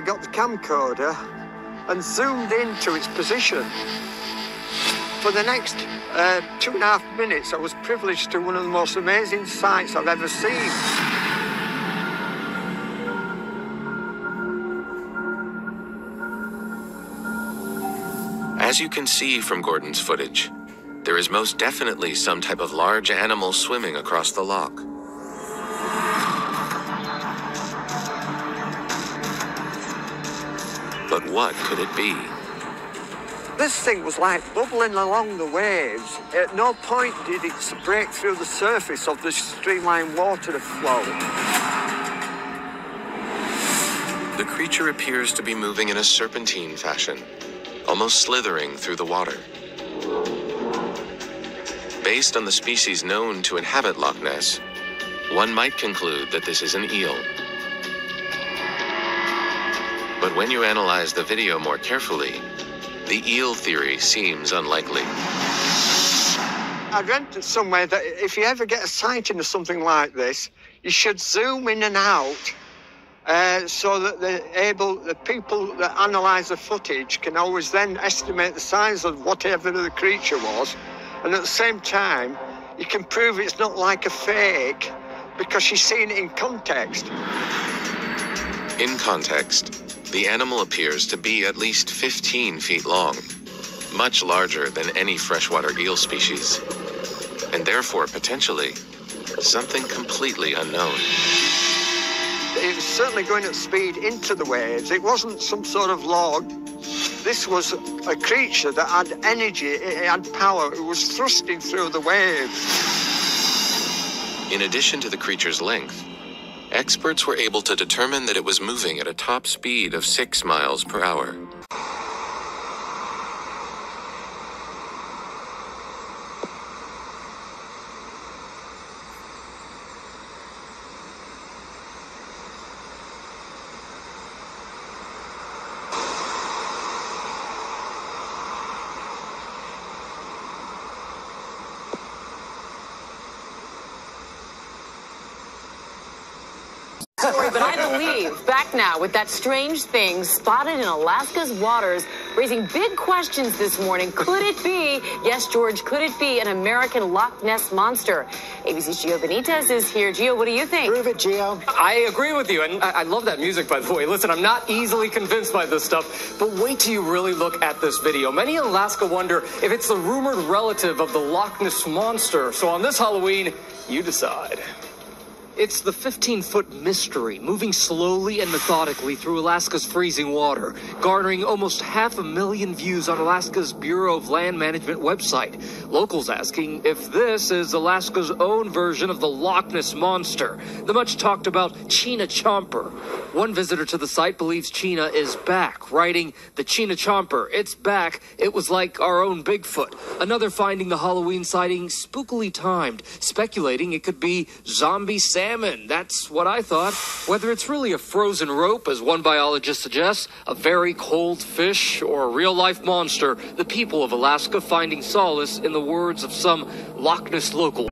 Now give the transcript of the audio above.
got the camcorder and zoomed into its position. For the next uh, two and a half minutes, I was privileged to one of the most amazing sights I've ever seen. As you can see from Gordon's footage, there is most definitely some type of large animal swimming across the loch. But what could it be? This thing was like bubbling along the waves. At no point did it break through the surface of the streamlined water flow. The creature appears to be moving in a serpentine fashion, almost slithering through the water. Based on the species known to inhabit Loch Ness, one might conclude that this is an eel. But when you analyze the video more carefully, the eel theory seems unlikely. I read somewhere that if you ever get a sighting of something like this, you should zoom in and out uh, so that the able the people that analyse the footage can always then estimate the size of whatever the creature was, and at the same time, you can prove it's not like a fake because you're seeing it in context. In context, the animal appears to be at least 15 feet long, much larger than any freshwater eel species, and therefore potentially something completely unknown. It was certainly going at speed into the waves. It wasn't some sort of log. This was a creature that had energy, it had power, it was thrusting through the waves. In addition to the creature's length, experts were able to determine that it was moving at a top speed of 6 miles per hour. But I believe back now with that strange thing spotted in Alaska's waters, raising big questions this morning. Could it be, yes, George, could it be an American Loch Ness monster? ABC's Gio Benitez is here. Gio, what do you think? Prove it, Gio. I agree with you, and I, I love that music, by the way. Listen, I'm not easily convinced by this stuff, but wait till you really look at this video. Many in Alaska wonder if it's the rumored relative of the Loch Ness monster. So on this Halloween, you decide. It's the 15 foot mystery moving slowly and methodically through Alaska's freezing water, garnering almost half a million views on Alaska's Bureau of Land Management website. Locals asking if this is Alaska's own version of the Loch Ness Monster, the much talked about Chena Chomper. One visitor to the site believes Chena is back, writing, The Chena Chomper, it's back. It was like our own Bigfoot. Another finding the Halloween sighting spookily timed, speculating it could be zombie salmon. That's what I thought. Whether it's really a frozen rope, as one biologist suggests, a very cold fish, or a real life monster, the people of Alaska finding solace in the words of some Loch Ness local.